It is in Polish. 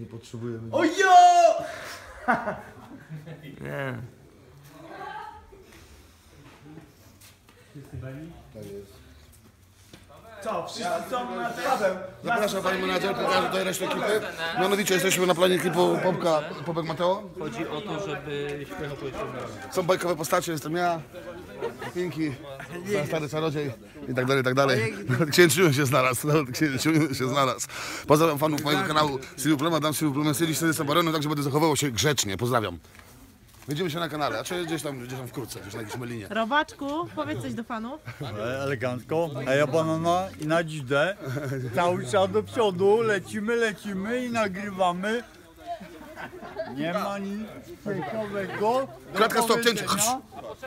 Nie potrzebujemy. Ojo! Nie. Tak jest. Co, wszyscy są na ten? Zapraszam pani menadżer, pokażę tutaj resztę ekipy. Mianowicie jesteśmy na planie klipu Popka, Popek Mateo. Chodzi o to, żeby śpiewał po jeszcze Są bajkowe postacie, jestem ja, Pinki, stary czarodziej i tak dalej, i tak dalej. Nawet księciu się znalazł, nawet księciu się znalazł. Pozdrawiam fanów mojego kanału Silvio Plema, dam Silvio Plema Styli, jestem baronem, także będę zachowywał się grzecznie. Pozdrawiam. Widzimy się na kanale, a czy gdzieś tam, gdzieś tam wkrótce, gdzieś na jakiejś melinie. Robaczku, powiedz coś do fanów. Elegancko, a ja banana i na dzidę. Cały czas do przodu, lecimy, lecimy i nagrywamy. Nie ma nic ciekawego. Kratka, stop, cięcie.